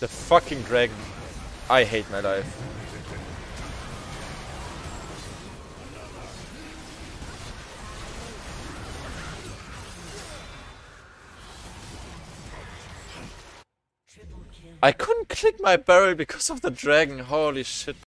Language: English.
The fucking dragon. I hate my life. I couldn't click my barrel because of the dragon. Holy shit.